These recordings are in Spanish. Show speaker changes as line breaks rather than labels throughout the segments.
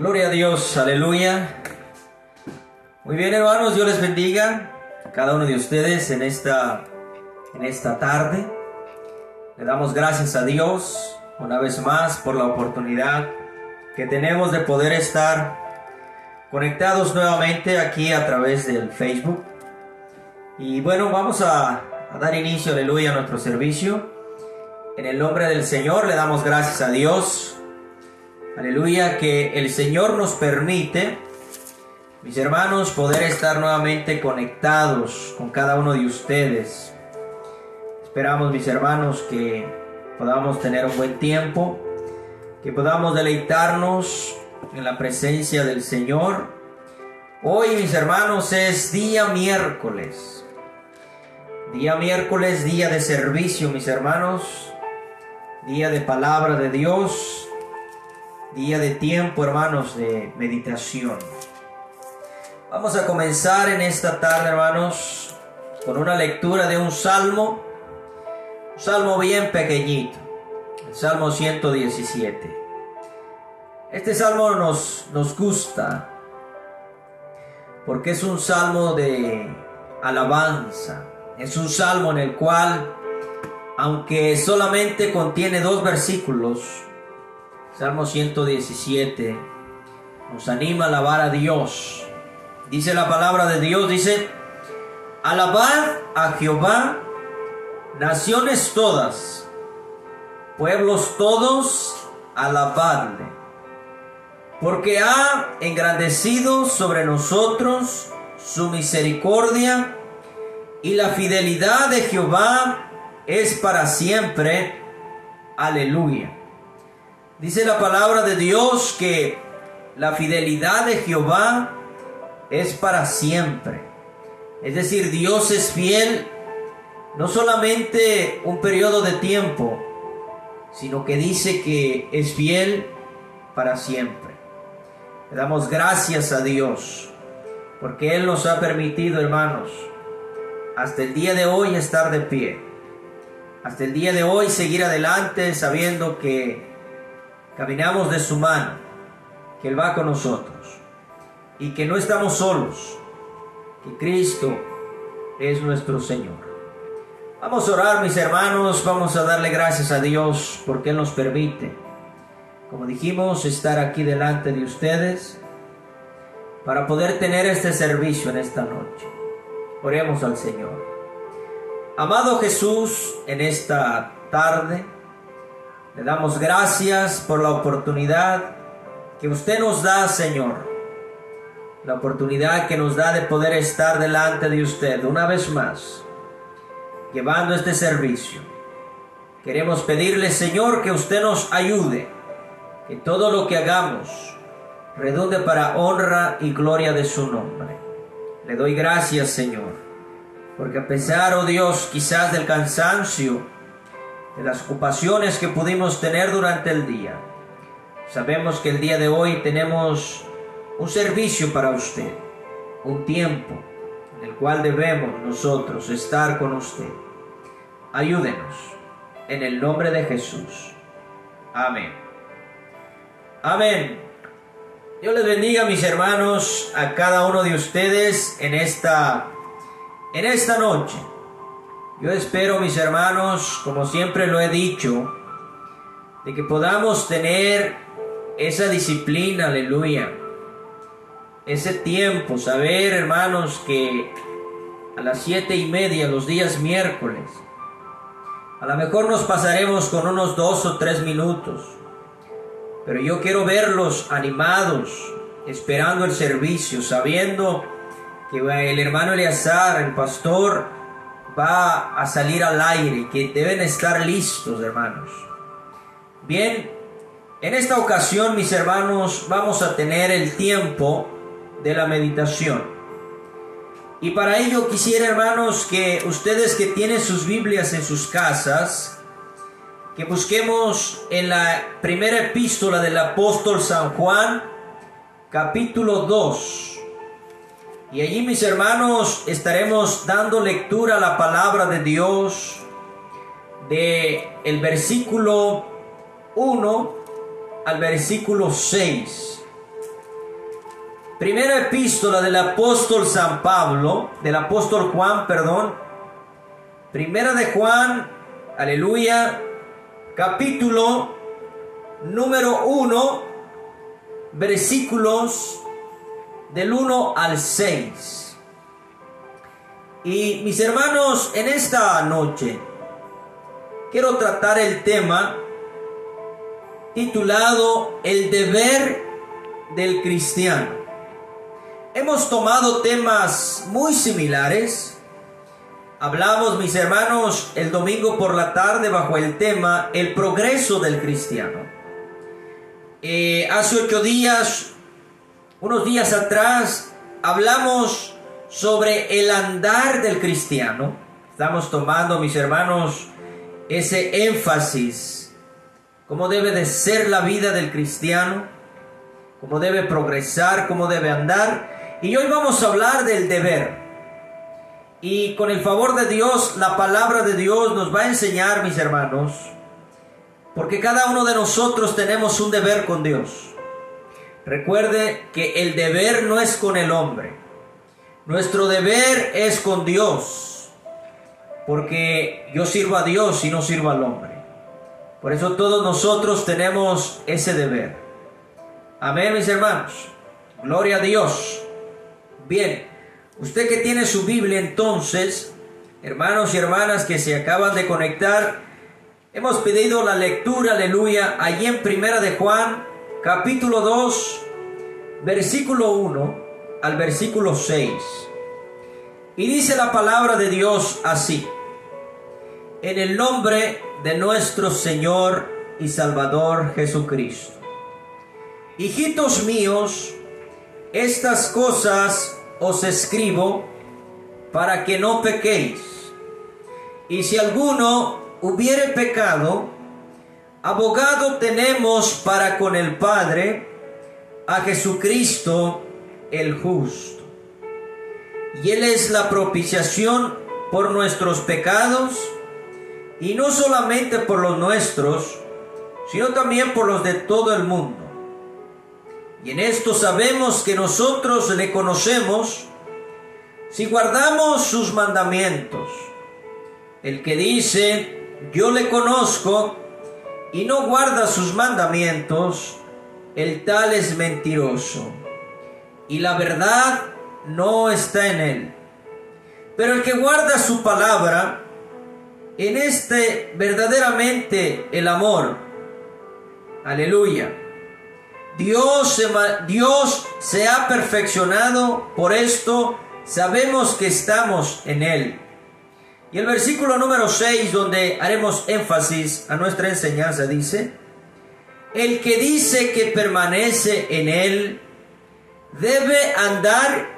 Gloria a Dios, aleluya. Muy bien, hermanos, Dios les bendiga a cada uno de ustedes en esta, en esta tarde. Le damos gracias a Dios una vez más por la oportunidad que tenemos de poder estar conectados nuevamente aquí a través del Facebook. Y bueno, vamos a, a dar inicio, aleluya, a nuestro servicio. En el nombre del Señor le damos gracias a Dios. Aleluya, que el Señor nos permite, mis hermanos, poder estar nuevamente conectados con cada uno de ustedes. Esperamos, mis hermanos, que podamos tener un buen tiempo, que podamos deleitarnos en la presencia del Señor. Hoy, mis hermanos, es día miércoles. Día miércoles, día de servicio, mis hermanos día de palabra de Dios, día de tiempo, hermanos, de meditación. Vamos a comenzar en esta tarde, hermanos, con una lectura de un salmo, un salmo bien pequeñito, el Salmo 117. Este salmo nos, nos gusta porque es un salmo de alabanza, es un salmo en el cual aunque solamente contiene dos versículos, Salmo 117 nos anima a alabar a Dios. Dice la palabra de Dios, dice, alabad a Jehová, naciones todas, pueblos todos, alabadle, porque ha engrandecido sobre nosotros su misericordia y la fidelidad de Jehová es para siempre. Aleluya. Dice la palabra de Dios que la fidelidad de Jehová es para siempre. Es decir, Dios es fiel no solamente un periodo de tiempo, sino que dice que es fiel para siempre. Le damos gracias a Dios, porque Él nos ha permitido, hermanos, hasta el día de hoy estar de pie hasta el día de hoy seguir adelante sabiendo que caminamos de su mano, que Él va con nosotros y que no estamos solos, que Cristo es nuestro Señor. Vamos a orar mis hermanos, vamos a darle gracias a Dios porque Él nos permite, como dijimos, estar aquí delante de ustedes para poder tener este servicio en esta noche. Oremos al Señor. Amado Jesús, en esta tarde le damos gracias por la oportunidad que usted nos da, Señor. La oportunidad que nos da de poder estar delante de usted una vez más, llevando este servicio. Queremos pedirle, Señor, que usted nos ayude, que todo lo que hagamos redunde para honra y gloria de su nombre. Le doy gracias, Señor porque a pesar, oh Dios, quizás del cansancio, de las ocupaciones que pudimos tener durante el día, sabemos que el día de hoy tenemos un servicio para usted, un tiempo en el cual debemos nosotros estar con usted. Ayúdenos en el nombre de Jesús. Amén. Amén. Dios les bendiga, mis hermanos, a cada uno de ustedes en esta en esta noche, yo espero, mis hermanos, como siempre lo he dicho, de que podamos tener esa disciplina, aleluya, ese tiempo, saber, hermanos, que a las siete y media, los días miércoles, a lo mejor nos pasaremos con unos dos o tres minutos, pero yo quiero verlos animados, esperando el servicio, sabiendo que el hermano Eleazar, el pastor, va a salir al aire, que deben estar listos, hermanos. Bien, en esta ocasión, mis hermanos, vamos a tener el tiempo de la meditación. Y para ello quisiera, hermanos, que ustedes que tienen sus Biblias en sus casas, que busquemos en la primera epístola del apóstol San Juan, capítulo 2. Y allí mis hermanos estaremos dando lectura a la palabra de Dios de el versículo 1 al versículo 6. Primera epístola del apóstol San Pablo, del apóstol Juan, perdón. Primera de Juan, aleluya, capítulo número 1, versículos del 1 al 6. Y mis hermanos, en esta noche quiero tratar el tema titulado El deber del cristiano. Hemos tomado temas muy similares. Hablamos, mis hermanos, el domingo por la tarde bajo el tema El progreso del cristiano. Eh, hace ocho días, unos días atrás, hablamos sobre el andar del cristiano. Estamos tomando, mis hermanos, ese énfasis, cómo debe de ser la vida del cristiano, cómo debe progresar, cómo debe andar. Y hoy vamos a hablar del deber. Y con el favor de Dios, la palabra de Dios nos va a enseñar, mis hermanos, porque cada uno de nosotros tenemos un deber con Dios. Recuerde que el deber no es con el hombre. Nuestro deber es con Dios. Porque yo sirvo a Dios y no sirvo al hombre. Por eso todos nosotros tenemos ese deber. Amén, mis hermanos. Gloria a Dios. Bien, usted que tiene su Biblia entonces, hermanos y hermanas que se acaban de conectar, hemos pedido la lectura, aleluya, allí en Primera de Juan, capítulo 2, versículo 1 al versículo 6. Y dice la palabra de Dios así, en el nombre de nuestro Señor y Salvador Jesucristo. Hijitos míos, estas cosas os escribo para que no pequéis. Y si alguno hubiere pecado, abogado tenemos para con el Padre a Jesucristo el justo. Y Él es la propiciación por nuestros pecados, y no solamente por los nuestros, sino también por los de todo el mundo. Y en esto sabemos que nosotros le conocemos si guardamos sus mandamientos. El que dice, yo le conozco, y no guarda sus mandamientos, el tal es mentiroso, y la verdad no está en él. Pero el que guarda su palabra, en este verdaderamente el amor. Aleluya. Dios se, Dios se ha perfeccionado, por esto sabemos que estamos en Él. Y el versículo número 6, donde haremos énfasis a nuestra enseñanza, dice, el que dice que permanece en Él, debe andar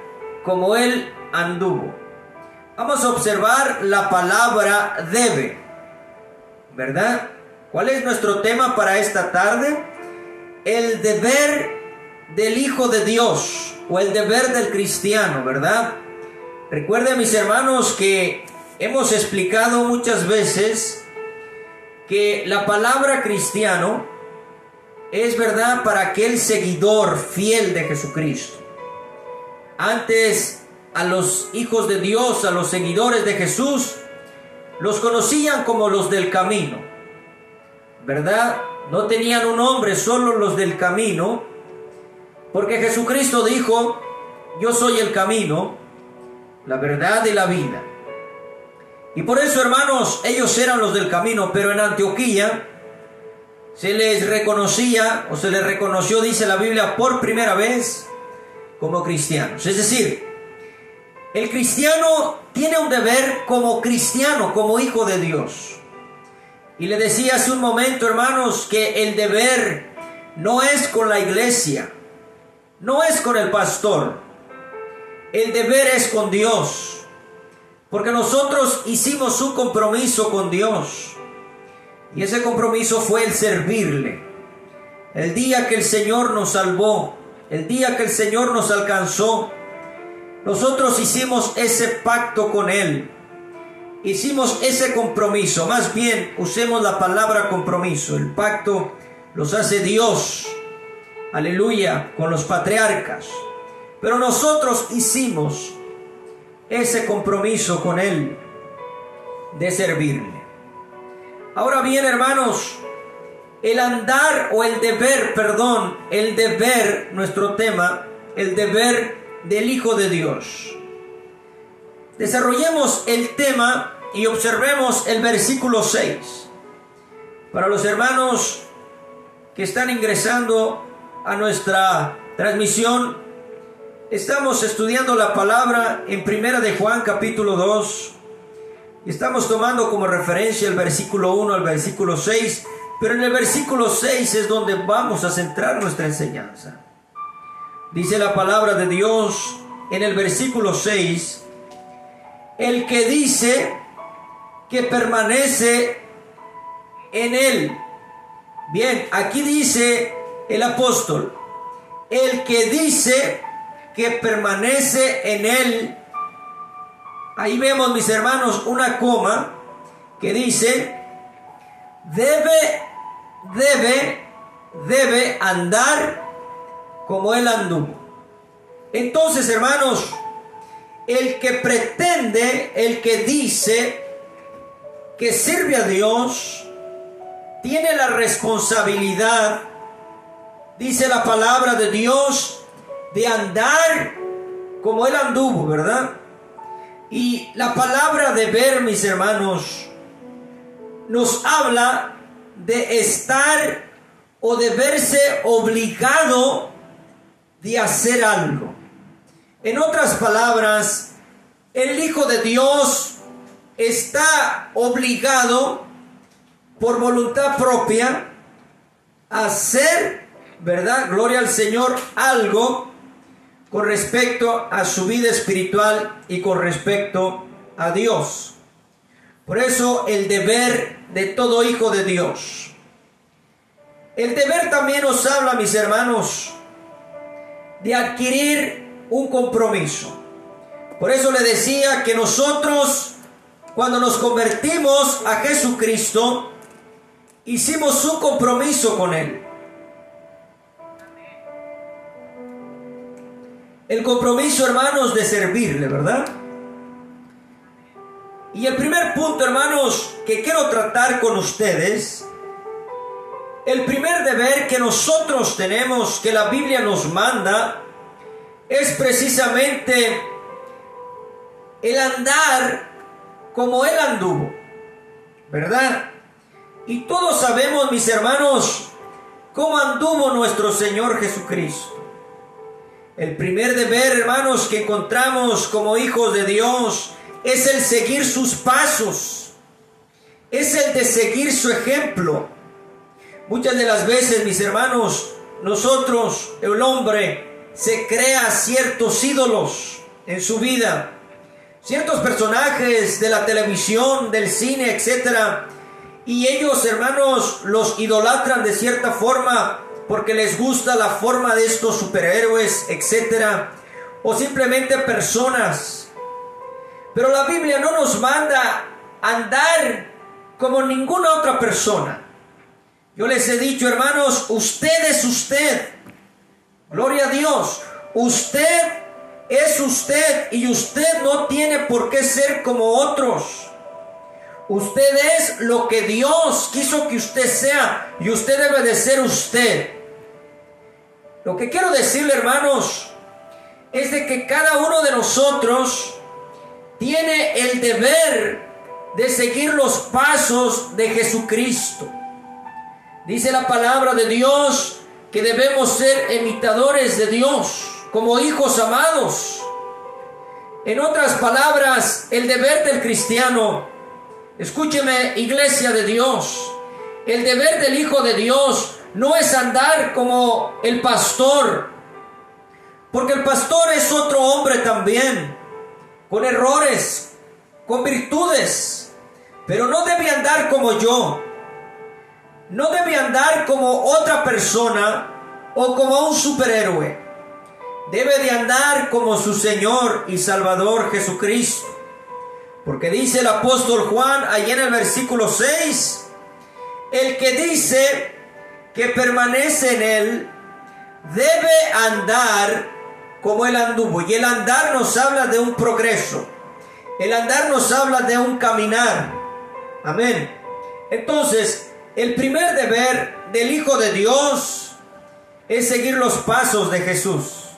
como Él anduvo. Vamos a observar la palabra debe, ¿verdad? ¿Cuál es nuestro tema para esta tarde? el deber del Hijo de Dios o el deber del cristiano, ¿verdad? Recuerden mis hermanos que hemos explicado muchas veces que la palabra cristiano es verdad para aquel seguidor fiel de Jesucristo. Antes a los hijos de Dios, a los seguidores de Jesús, los conocían como los del camino, ¿verdad? no tenían un nombre, solo los del camino, porque Jesucristo dijo, yo soy el camino, la verdad y la vida. Y por eso, hermanos, ellos eran los del camino, pero en Antioquía se les reconocía, o se les reconoció, dice la Biblia, por primera vez como cristianos. Es decir, el cristiano tiene un deber como cristiano, como hijo de Dios. Y le decía hace un momento, hermanos, que el deber no es con la iglesia, no es con el pastor. El deber es con Dios. Porque nosotros hicimos un compromiso con Dios. Y ese compromiso fue el servirle. El día que el Señor nos salvó, el día que el Señor nos alcanzó, nosotros hicimos ese pacto con Él hicimos ese compromiso, más bien usemos la palabra compromiso, el pacto los hace Dios, aleluya, con los patriarcas. Pero nosotros hicimos ese compromiso con Él de servirle. Ahora bien, hermanos, el andar o el deber, perdón, el deber, nuestro tema, el deber del Hijo de Dios. Desarrollemos el tema y observemos el versículo 6. Para los hermanos que están ingresando a nuestra transmisión, estamos estudiando la palabra en Primera de Juan capítulo 2 y estamos tomando como referencia el versículo 1 al versículo 6, pero en el versículo 6 es donde vamos a centrar nuestra enseñanza. Dice la palabra de Dios en el versículo 6, el que dice que permanece en él. Bien, aquí dice el apóstol, el que dice que permanece en él. Ahí vemos, mis hermanos, una coma que dice, debe, debe, debe andar como él anduvo. Entonces, hermanos, el que pretende, el que dice que sirve a Dios, tiene la responsabilidad, dice la palabra de Dios, de andar como Él anduvo, ¿verdad? Y la palabra de ver, mis hermanos, nos habla de estar o de verse obligado de hacer algo. En otras palabras, el Hijo de Dios está obligado por voluntad propia a hacer, ¿verdad? Gloria al Señor, algo con respecto a su vida espiritual y con respecto a Dios. Por eso el deber de todo hijo de Dios. El deber también nos habla, mis hermanos, de adquirir un compromiso. Por eso le decía que nosotros, cuando nos convertimos a Jesucristo, hicimos un compromiso con Él. El compromiso, hermanos, de servirle, ¿verdad? Y el primer punto, hermanos, que quiero tratar con ustedes, el primer deber que nosotros tenemos, que la Biblia nos manda, es precisamente el andar como Él anduvo, ¿verdad? Y todos sabemos, mis hermanos, cómo anduvo nuestro Señor Jesucristo. El primer deber, hermanos, que encontramos como hijos de Dios es el seguir sus pasos, es el de seguir su ejemplo. Muchas de las veces, mis hermanos, nosotros, el hombre, se crea ciertos ídolos en su vida, ciertos personajes de la televisión, del cine, etcétera, y ellos, hermanos, los idolatran de cierta forma porque les gusta la forma de estos superhéroes, etcétera, o simplemente personas. Pero la Biblia no nos manda andar como ninguna otra persona. Yo les he dicho, hermanos, usted es usted. Gloria a Dios. Usted es usted y usted no tiene por qué ser como otros. Usted es lo que Dios quiso que usted sea y usted debe de ser usted. Lo que quiero decirle, hermanos, es de que cada uno de nosotros tiene el deber de seguir los pasos de Jesucristo. Dice la palabra de Dios que debemos ser imitadores de Dios como hijos amados. En otras palabras, el deber del cristiano, escúcheme iglesia de Dios, el deber del Hijo de Dios no es andar como el pastor, porque el pastor es otro hombre también, con errores, con virtudes, pero no debe andar como yo no debe andar como otra persona o como un superhéroe. Debe de andar como su Señor y Salvador Jesucristo. Porque dice el apóstol Juan allí en el versículo 6, el que dice que permanece en él debe andar como él anduvo. Y el andar nos habla de un progreso. El andar nos habla de un caminar. Amén. Entonces, el primer deber del Hijo de Dios es seguir los pasos de Jesús.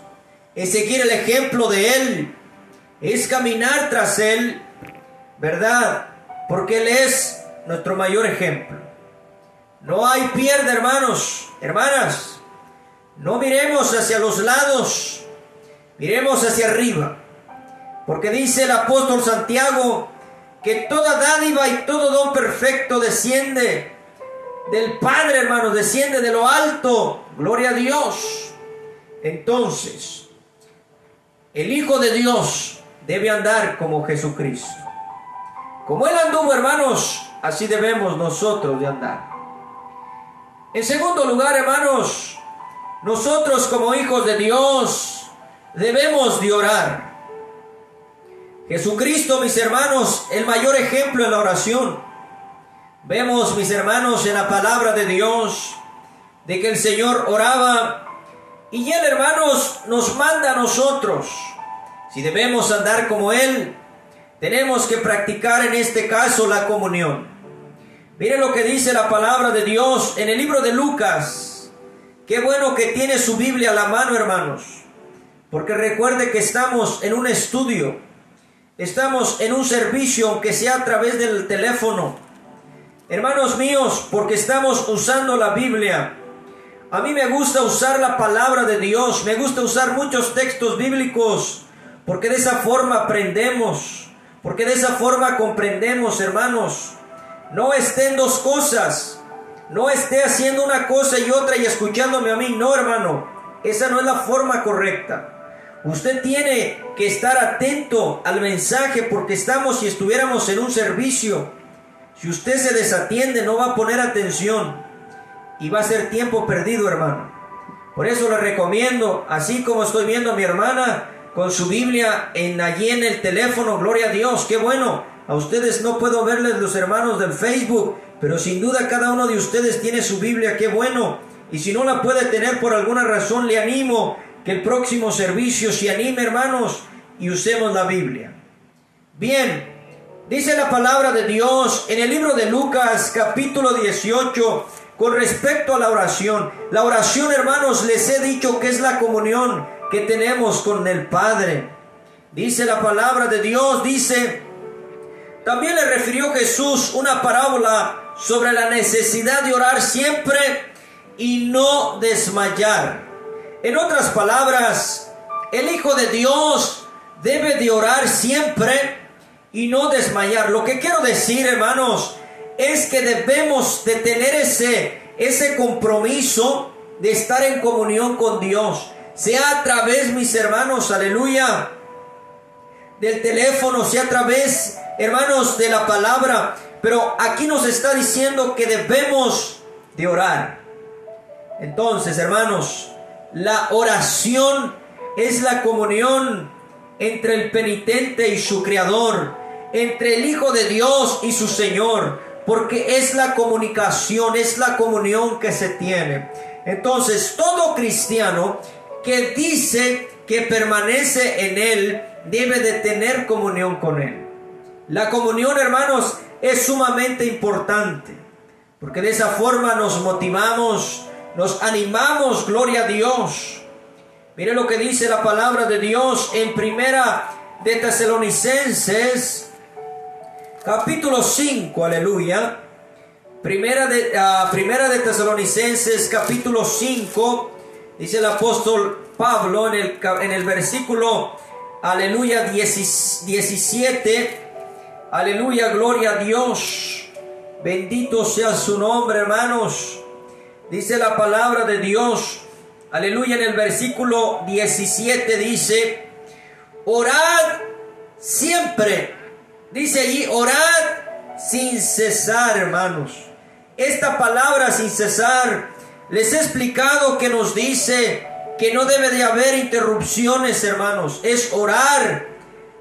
Es seguir el ejemplo de Él. Es caminar tras Él. ¿Verdad? Porque Él es nuestro mayor ejemplo. No hay pierde, hermanos, hermanas. No miremos hacia los lados, miremos hacia arriba. Porque dice el apóstol Santiago que toda dádiva y todo don perfecto desciende del Padre, hermanos, desciende de lo alto. Gloria a Dios. Entonces, el Hijo de Dios debe andar como Jesucristo. Como Él anduvo, hermanos, así debemos nosotros de andar. En segundo lugar, hermanos, nosotros como hijos de Dios debemos de orar. Jesucristo, mis hermanos, el mayor ejemplo en la oración. Vemos, mis hermanos, en la palabra de Dios, de que el Señor oraba y Él, hermanos, nos manda a nosotros. Si debemos andar como Él, tenemos que practicar en este caso la comunión. Miren lo que dice la palabra de Dios en el libro de Lucas. Qué bueno que tiene su Biblia a la mano, hermanos. Porque recuerde que estamos en un estudio. Estamos en un servicio, aunque sea a través del teléfono. Hermanos míos, porque estamos usando la Biblia. A mí me gusta usar la palabra de Dios. Me gusta usar muchos textos bíblicos. Porque de esa forma aprendemos. Porque de esa forma comprendemos, hermanos. No estén dos cosas. No esté haciendo una cosa y otra y escuchándome a mí. No, hermano. Esa no es la forma correcta. Usted tiene que estar atento al mensaje porque estamos si estuviéramos en un servicio. Si usted se desatiende no va a poner atención y va a ser tiempo perdido, hermano. Por eso le recomiendo, así como estoy viendo a mi hermana con su Biblia en allí en el teléfono, gloria a Dios, qué bueno. A ustedes no puedo verles los hermanos del Facebook, pero sin duda cada uno de ustedes tiene su Biblia, qué bueno. Y si no la puede tener por alguna razón, le animo que el próximo servicio se anime, hermanos, y usemos la Biblia. Bien, dice la palabra de Dios en el libro de Lucas capítulo 18 con respecto a la oración. La oración, hermanos, les he dicho que es la comunión que tenemos con el Padre. Dice la palabra de Dios, dice también le refirió Jesús una parábola sobre la necesidad de orar siempre y no desmayar. En otras palabras, el Hijo de Dios debe de orar siempre y no desmayar. Lo que quiero decir, hermanos, es que debemos de tener ese, ese compromiso de estar en comunión con Dios. Sea a través, mis hermanos, aleluya, del teléfono, sea a través hermanos, de la palabra, pero aquí nos está diciendo que debemos de orar. Entonces, hermanos, la oración es la comunión entre el penitente y su creador, entre el Hijo de Dios y su Señor, porque es la comunicación, es la comunión que se tiene. Entonces, todo cristiano que dice que permanece en Él, debe de tener comunión con Él. La comunión, hermanos, es sumamente importante, porque de esa forma nos motivamos, nos animamos, gloria a Dios. Mire lo que dice la palabra de Dios en primera de Tesalonicenses, capítulo 5, aleluya. Primera de, uh, primera de Tesalonicenses, capítulo 5, dice el apóstol Pablo en el, en el versículo, aleluya, 17 Aleluya, gloria a Dios. Bendito sea su nombre, hermanos. Dice la palabra de Dios. Aleluya, en el versículo 17 dice, orad siempre. Dice allí, orad sin cesar, hermanos. Esta palabra sin cesar, les he explicado que nos dice que no debe de haber interrupciones, hermanos. Es orar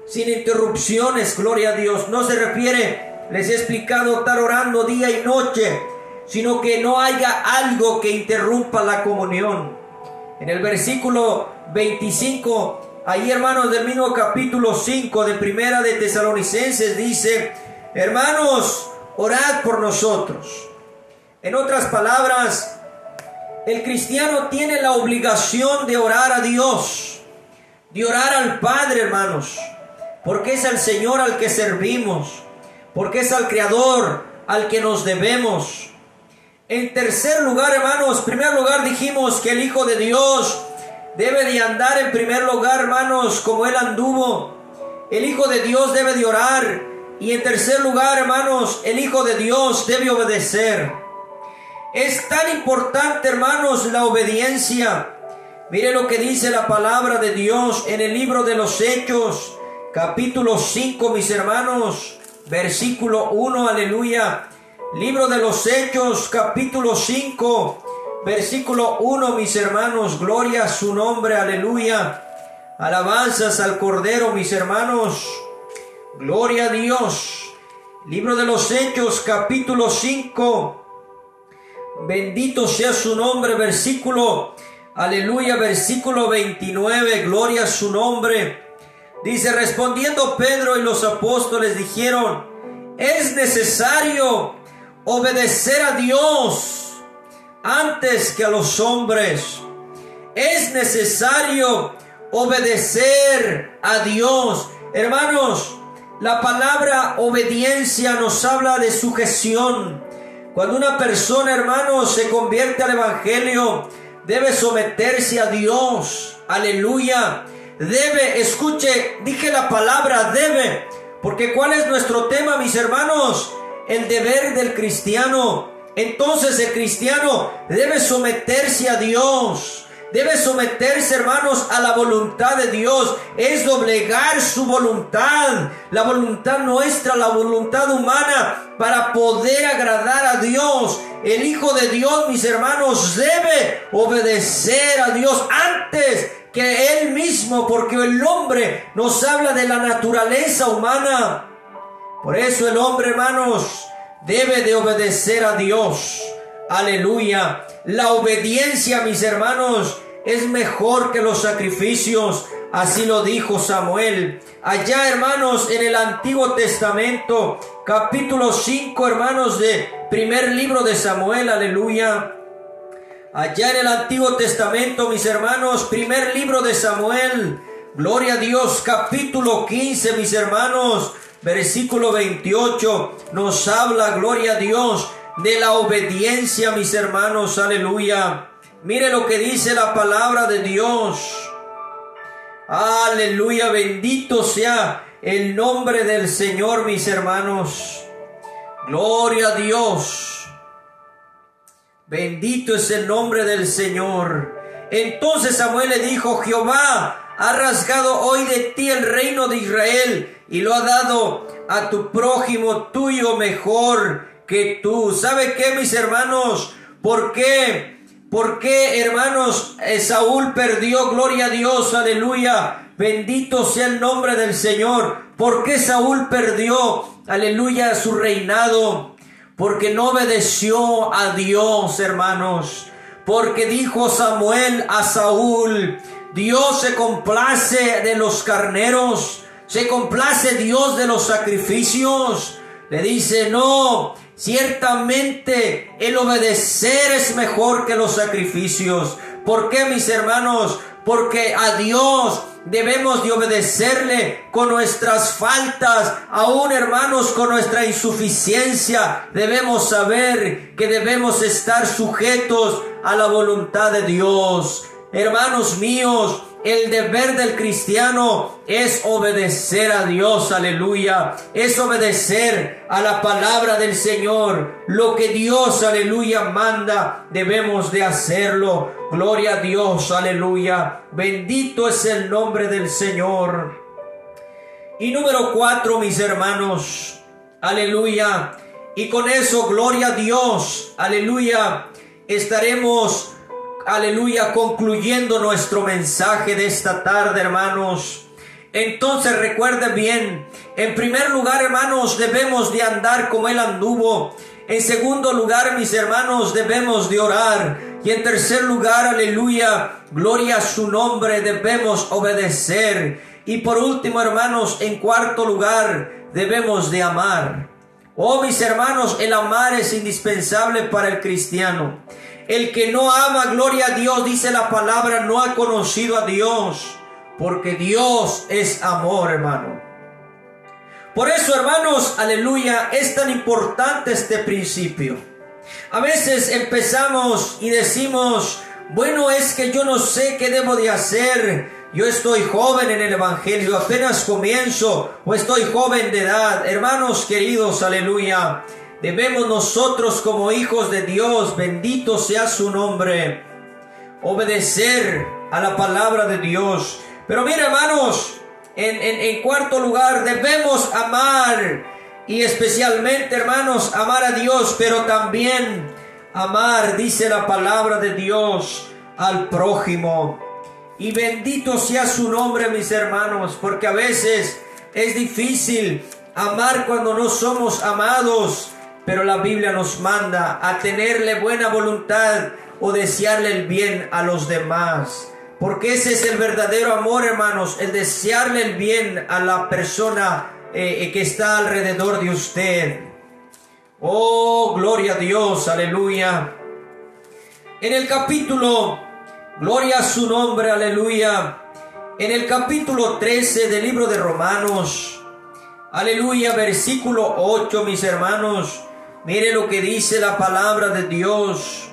sin interrupciones, gloria a Dios. No se refiere, les he explicado, estar orando día y noche, sino que no haya algo que interrumpa la comunión. En el versículo 25, ahí hermanos del mismo capítulo 5 de Primera de Tesalonicenses dice, hermanos, orad por nosotros. En otras palabras, el cristiano tiene la obligación de orar a Dios, de orar al Padre, hermanos, porque es al Señor al que servimos, porque es al Creador al que nos debemos. En tercer lugar, hermanos, en primer lugar dijimos que el Hijo de Dios debe de andar en primer lugar, hermanos, como Él anduvo. El Hijo de Dios debe de orar. Y en tercer lugar, hermanos, el Hijo de Dios debe obedecer. Es tan importante, hermanos, la obediencia. Mire lo que dice la palabra de Dios en el libro de los Hechos, capítulo 5, mis hermanos, versículo 1, aleluya. Libro de los Hechos, capítulo 5, versículo 1, mis hermanos, gloria a su nombre, aleluya. Alabanzas al Cordero, mis hermanos, gloria a Dios. Libro de los Hechos, capítulo 5, bendito sea su nombre, versículo, aleluya, versículo 29, gloria a su nombre. Dice, respondiendo Pedro y los apóstoles dijeron, es necesario obedecer a Dios antes que a los hombres. Es necesario obedecer a Dios. Hermanos, la palabra obediencia nos habla de sujeción. Cuando una persona, hermanos, se convierte al Evangelio, debe someterse a Dios. Aleluya. Debe, escuche, dije la palabra debe, porque ¿cuál es nuestro tema, mis hermanos? el deber del cristiano. Entonces el cristiano debe someterse a Dios. Debe someterse, hermanos, a la voluntad de Dios. Es doblegar su voluntad, la voluntad nuestra, la voluntad humana, para poder agradar a Dios. El Hijo de Dios, mis hermanos, debe obedecer a Dios antes que Él mismo, porque el hombre nos habla de la naturaleza humana. Por eso el hombre, hermanos, debe de obedecer a Dios. Aleluya. La obediencia, mis hermanos, es mejor que los sacrificios. Así lo dijo Samuel. Allá, hermanos, en el Antiguo Testamento, capítulo 5, hermanos, de primer libro de Samuel. Aleluya. Allá en el Antiguo Testamento, mis hermanos, primer libro de Samuel. Gloria a Dios, capítulo 15, mis hermanos versículo 28 nos habla, gloria a Dios, de la obediencia, mis hermanos, aleluya. Mire lo que dice la palabra de Dios. Aleluya, bendito sea el nombre del Señor, mis hermanos. Gloria a Dios. Bendito es el nombre del Señor. Entonces Samuel le dijo, Jehová ha rasgado hoy de ti el reino de Israel y lo ha dado a tu prójimo tuyo mejor que tú. ¿Sabe qué, mis hermanos? ¿Por qué? ¿Por qué, hermanos, Saúl perdió? Gloria a Dios, aleluya. Bendito sea el nombre del Señor. ¿Por qué Saúl perdió? Aleluya, su reinado. Porque no obedeció a Dios, hermanos. Porque dijo Samuel a Saúl, Dios se complace de los carneros se complace Dios de los sacrificios. Le dice, no, ciertamente el obedecer es mejor que los sacrificios. ¿Por qué, mis hermanos? Porque a Dios debemos de obedecerle con nuestras faltas, aún hermanos con nuestra insuficiencia. Debemos saber que debemos estar sujetos a la voluntad de Dios. Hermanos míos, el deber del cristiano es obedecer a Dios, aleluya. Es obedecer a la palabra del Señor. Lo que Dios, aleluya, manda, debemos de hacerlo. Gloria a Dios, aleluya. Bendito es el nombre del Señor. Y número cuatro, mis hermanos, aleluya. Y con eso, gloria a Dios, aleluya. Estaremos aleluya, concluyendo nuestro mensaje de esta tarde, hermanos. Entonces recuerden bien, en primer lugar, hermanos, debemos de andar como Él anduvo. En segundo lugar, mis hermanos, debemos de orar. Y en tercer lugar, aleluya, gloria a su nombre, debemos obedecer. Y por último, hermanos, en cuarto lugar, debemos de amar. Oh, mis hermanos, el amar es indispensable para el cristiano. El que no ama, gloria a Dios, dice la palabra, no ha conocido a Dios, porque Dios es amor, hermano. Por eso, hermanos, aleluya, es tan importante este principio. A veces empezamos y decimos, bueno, es que yo no sé qué debo de hacer. Yo estoy joven en el Evangelio, apenas comienzo o estoy joven de edad. Hermanos queridos, aleluya. Debemos nosotros como hijos de Dios, bendito sea su nombre, obedecer a la palabra de Dios. Pero mira hermanos, en, en, cuarto lugar, debemos amar y especialmente hermanos, amar a Dios, pero también amar, dice la palabra de Dios, al prójimo. Y bendito sea su nombre, mis hermanos, porque a veces es difícil amar cuando no somos amados, pero la Biblia nos manda a tenerle buena voluntad o desearle el bien a los demás. Porque ese es el verdadero amor, hermanos, el desearle el bien a la persona eh, que está alrededor de usted. Oh, gloria a Dios, aleluya. En el capítulo, gloria a su nombre, aleluya. En el capítulo 13 del libro de Romanos, aleluya, versículo 8, mis hermanos. Mire lo que dice la palabra de Dios.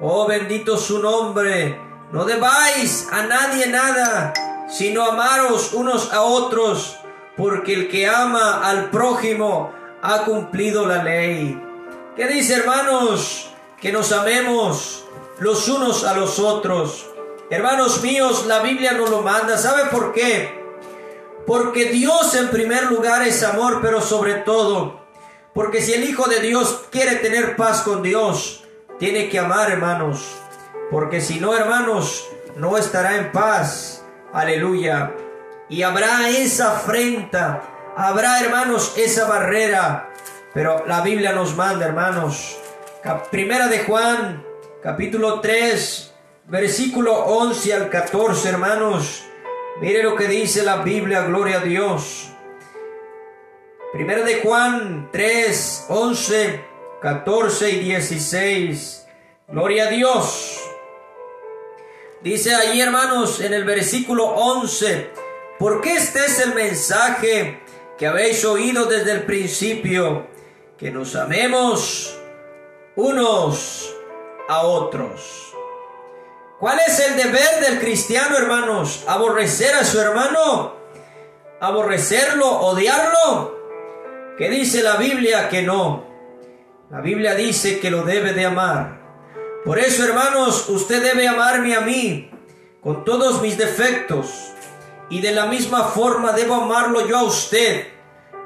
Oh, bendito su nombre. No debáis a nadie nada, sino amaros unos a otros, porque el que ama al prójimo ha cumplido la ley. ¿Qué dice, hermanos? Que nos amemos los unos a los otros. Hermanos míos, la Biblia nos lo manda. ¿Sabe por qué? Porque Dios en primer lugar es amor, pero sobre todo, porque si el Hijo de Dios quiere tener paz con Dios, tiene que amar, hermanos. Porque si no, hermanos, no estará en paz. Aleluya. Y habrá esa afrenta, habrá, hermanos, esa barrera. Pero la Biblia nos manda, hermanos. Primera de Juan, capítulo 3, versículo 11 al 14, hermanos. Mire lo que dice la Biblia, gloria a Dios. Primera de Juan 3, 11, 14 y 16. Gloria a Dios. Dice allí, hermanos, en el versículo 11, porque este es el mensaje que habéis oído desde el principio, que nos amemos unos a otros. ¿Cuál es el deber del cristiano, hermanos? ¿Aborrecer a su hermano? ¿Aborrecerlo? ¿Odiarlo? ¿Qué dice la Biblia que no? La Biblia dice que lo debe de amar. Por eso, hermanos, usted debe amarme a mí con todos mis defectos. Y de la misma forma debo amarlo yo a usted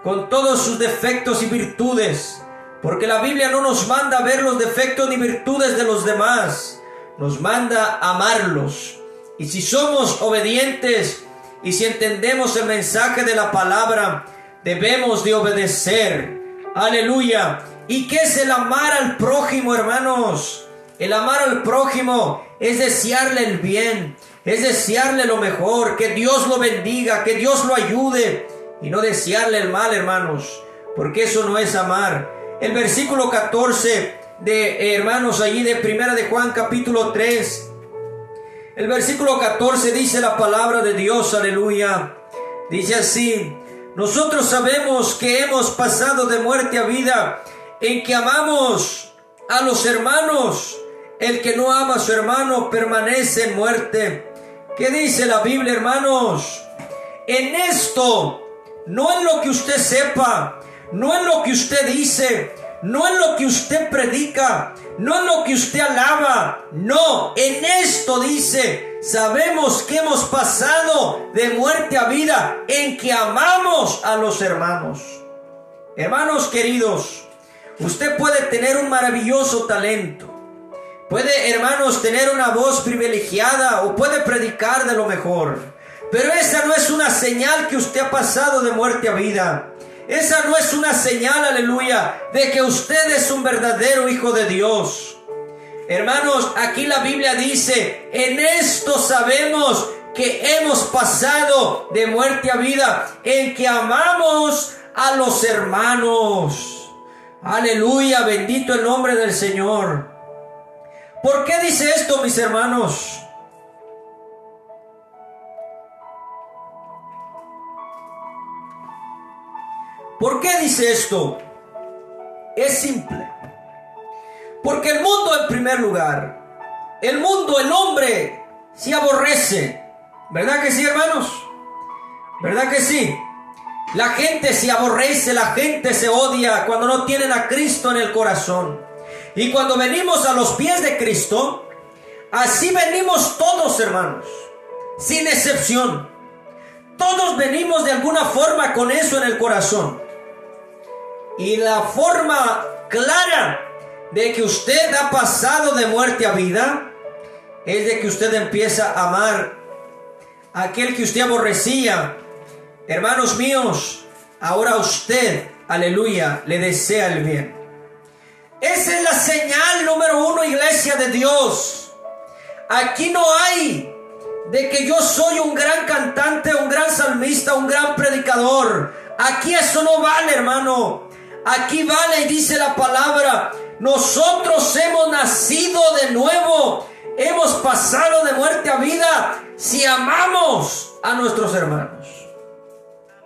con todos sus defectos y virtudes. Porque la Biblia no nos manda a ver los defectos ni virtudes de los demás. Nos manda amarlos. Y si somos obedientes y si entendemos el mensaje de la palabra, debemos de obedecer. Aleluya. ¿Y qué es el amar al prójimo, hermanos? El amar al prójimo es desearle el bien, es desearle lo mejor, que Dios lo bendiga, que Dios lo ayude y no desearle el mal, hermanos, porque eso no es amar. El versículo 14 de eh, hermanos allí de Primera de Juan capítulo 3. El versículo 14 dice la palabra de Dios, aleluya. Dice así, nosotros sabemos que hemos pasado de muerte a vida en que amamos a los hermanos. El que no ama a su hermano permanece en muerte. ¿Qué dice la Biblia, hermanos? En esto, no en lo que usted sepa, no en lo que usted dice, no en lo que usted predica, no lo que usted alaba, no, en esto dice, sabemos que hemos pasado de muerte a vida, en que amamos a los hermanos. Hermanos queridos, usted puede tener un maravilloso talento, Puede, hermanos, tener una voz privilegiada o puede predicar de lo mejor. Pero esa no es una señal que usted ha pasado de muerte a vida. Esa no es una señal, aleluya, de que usted es un verdadero hijo de Dios. Hermanos, aquí la Biblia dice, en esto sabemos que hemos pasado de muerte a vida, en que amamos a los hermanos. Aleluya, bendito el nombre del Señor. ¿Por qué dice esto, mis hermanos? ¿Por qué dice esto? Es simple. Porque el mundo en primer lugar, el mundo, el hombre, se aborrece. ¿Verdad que sí, hermanos? ¿Verdad que sí? La gente se aborrece, la gente se odia cuando no tienen a Cristo en el corazón. Y cuando venimos a los pies de Cristo, así venimos todos, hermanos, sin excepción. Todos venimos de alguna forma con eso en el corazón. Y la forma clara de que usted ha pasado de muerte a vida es de que usted empieza a amar a aquel que usted aborrecía. Hermanos míos, ahora usted, aleluya, le desea el bien. Esa es la señal número uno, iglesia de Dios. Aquí no hay de que yo soy un gran cantante, un gran salmista, un gran predicador. Aquí eso no vale, hermano. Aquí vale y dice la palabra, nosotros hemos nacido de nuevo, hemos pasado de muerte a vida si amamos a nuestros hermanos.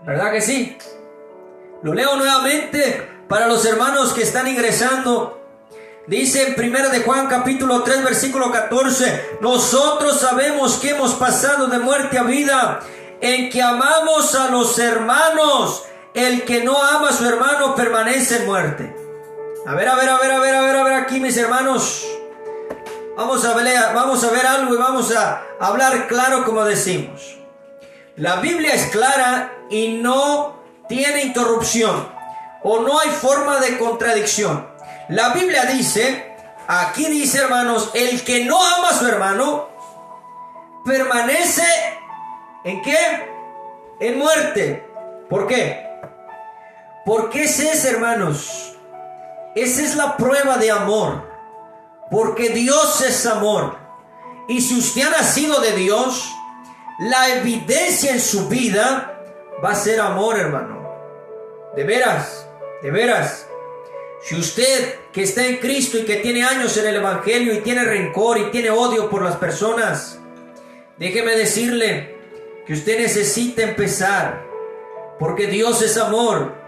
¿Verdad que sí? Lo leo nuevamente para los hermanos que están ingresando. Dice en primera de Juan capítulo 3 versículo 14, nosotros sabemos que hemos pasado de muerte a vida en que amamos a los hermanos. El que no ama a su hermano permanece en muerte. A ver, a ver, a ver, a ver, a ver, a ver aquí mis hermanos. Vamos a ver, vamos a ver algo y vamos a hablar claro como decimos. La Biblia es clara y no tiene interrupción o no hay forma de contradicción. La Biblia dice, aquí dice hermanos, el que no ama a su hermano permanece en qué? En muerte. ¿Por qué? Porque ese es, hermanos, esa es la prueba de amor. Porque Dios es amor. Y si usted ha nacido de Dios, la evidencia en su vida va a ser amor, hermano. De veras, de veras. Si usted que está en Cristo y que tiene años en el Evangelio y tiene rencor y tiene odio por las personas, déjeme decirle que usted necesita empezar. Porque Dios es amor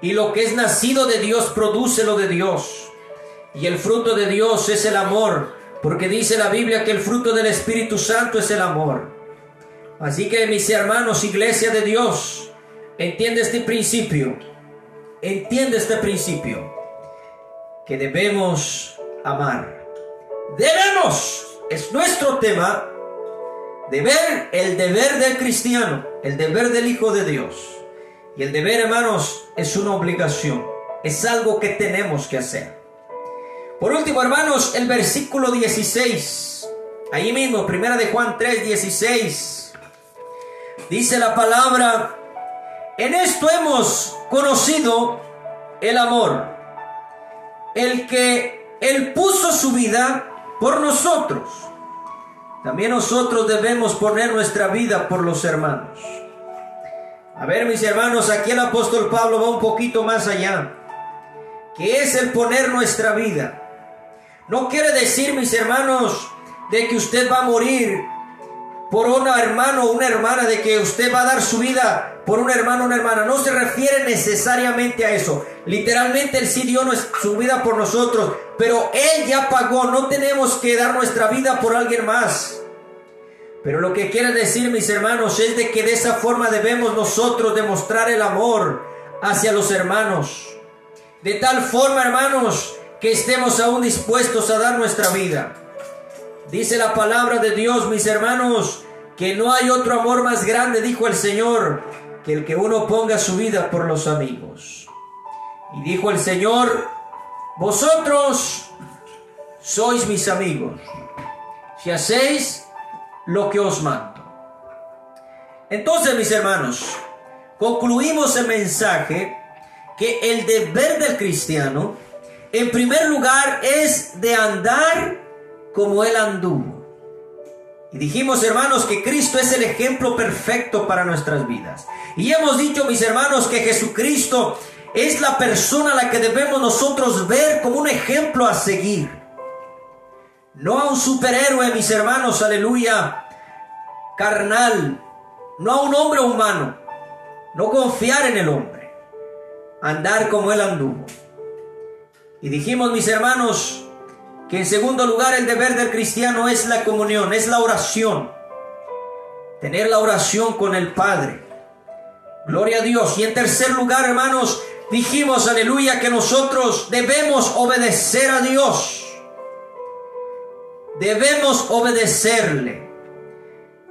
y lo que es nacido de Dios produce lo de Dios. Y el fruto de Dios es el amor, porque dice la Biblia que el fruto del Espíritu Santo es el amor. Así que mis hermanos, iglesia de Dios, entiende este principio, entiende este principio, que debemos amar. Debemos, es nuestro tema, deber, el deber del cristiano, el deber del Hijo de Dios. Y el deber, hermanos, es una obligación. Es algo que tenemos que hacer. Por último, hermanos, el versículo 16. Ahí mismo, primera de Juan 3, 16. Dice la palabra, en esto hemos conocido el amor. El que Él puso su vida por nosotros. También nosotros debemos poner nuestra vida por los hermanos. A ver, mis hermanos, aquí el apóstol Pablo va un poquito más allá, que es el poner nuestra vida. No quiere decir, mis hermanos, de que usted va a morir por un hermano o una hermana, de que usted va a dar su vida por un hermano o una hermana. No se refiere necesariamente a eso. Literalmente Él sí dio su vida por nosotros, pero Él ya pagó. No tenemos que dar nuestra vida por alguien más. Pero lo que quiere decir, mis hermanos, es de que de esa forma debemos nosotros demostrar el amor hacia los hermanos. De tal forma, hermanos, que estemos aún dispuestos a dar nuestra vida. Dice la palabra de Dios, mis hermanos, que no hay otro amor más grande, dijo el Señor, que el que uno ponga su vida por los amigos. Y dijo el Señor, vosotros sois mis amigos. Si hacéis lo que os mando. Entonces, mis hermanos, concluimos el mensaje que el deber del cristiano, en primer lugar, es de andar como Él anduvo. Y dijimos, hermanos, que Cristo es el ejemplo perfecto para nuestras vidas. Y hemos dicho, mis hermanos, que Jesucristo es la persona a la que debemos nosotros ver como un ejemplo a seguir. No a un superhéroe, mis hermanos, aleluya, carnal, no a un hombre humano, no confiar en el hombre, andar como él anduvo. Y dijimos, mis hermanos, que en segundo lugar el deber del cristiano es la comunión, es la oración. Tener la oración con el Padre. Gloria a Dios. Y en tercer lugar, hermanos, dijimos, aleluya, que nosotros debemos obedecer a Dios. Debemos obedecerle.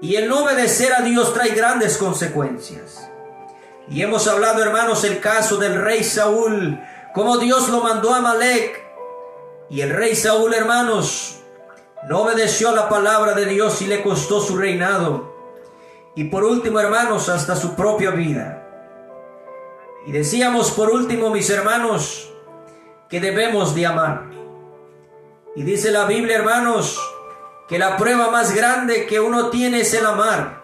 Y el no obedecer a Dios trae grandes consecuencias. Y hemos hablado, hermanos, el caso del rey Saúl, como Dios lo mandó a Malek. Y el rey Saúl, hermanos, no obedeció la palabra de Dios y le costó su reinado. Y por último, hermanos, hasta su propia vida. Y decíamos por último, mis hermanos, que debemos de amar. Y dice la Biblia, hermanos, que la prueba más grande que uno tiene es el amar.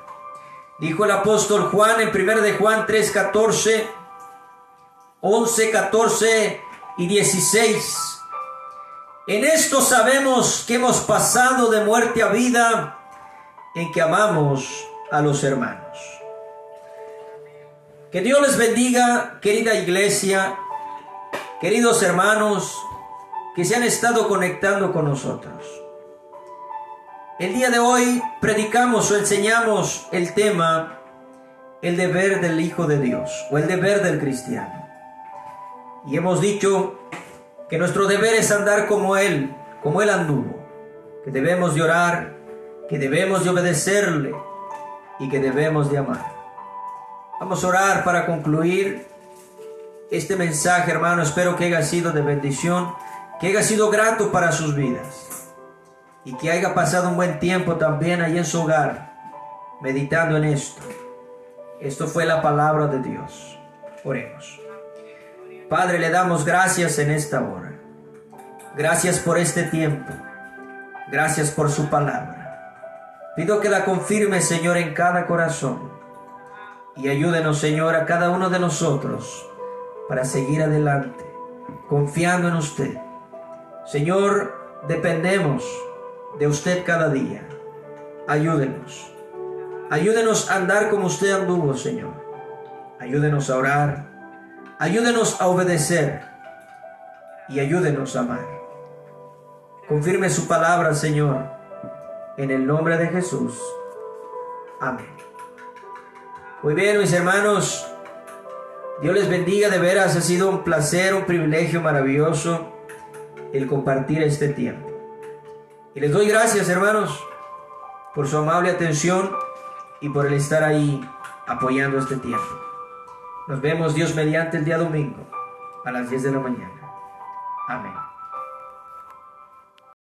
Dijo el apóstol Juan en 1 de Juan 3, 14, 11, 14 y 16. En esto sabemos que hemos pasado de muerte a vida en que amamos a los hermanos. Que Dios les bendiga, querida iglesia, queridos hermanos, que se han estado conectando con nosotros. El día de hoy predicamos o enseñamos el tema el deber del Hijo de Dios o el deber del cristiano. Y hemos dicho que nuestro deber es andar como Él, como Él anduvo, que debemos de orar, que debemos de obedecerle y que debemos de amar. Vamos a orar para concluir este mensaje, hermano. Espero que haya sido de bendición que haya sido grato para sus vidas y que haya pasado un buen tiempo también ahí en su hogar meditando en esto. Esto fue la palabra de Dios. Oremos. Padre, le damos gracias en esta hora. Gracias por este tiempo. Gracias por su palabra. Pido que la confirme, Señor, en cada corazón. Y ayúdenos, Señor, a cada uno de nosotros para seguir adelante, confiando en usted Señor, dependemos de usted cada día. Ayúdenos. Ayúdenos a andar como usted anduvo, Señor. Ayúdenos a orar. Ayúdenos a obedecer. Y ayúdenos a amar. Confirme su palabra, Señor. En el nombre de Jesús. Amén. Muy bien, mis hermanos. Dios les bendiga de veras. Ha sido un placer, un privilegio maravilloso el compartir este tiempo. Y les doy gracias, hermanos, por su amable atención y por el estar ahí apoyando este tiempo. Nos vemos Dios mediante el día domingo a las 10 de la mañana. Amén.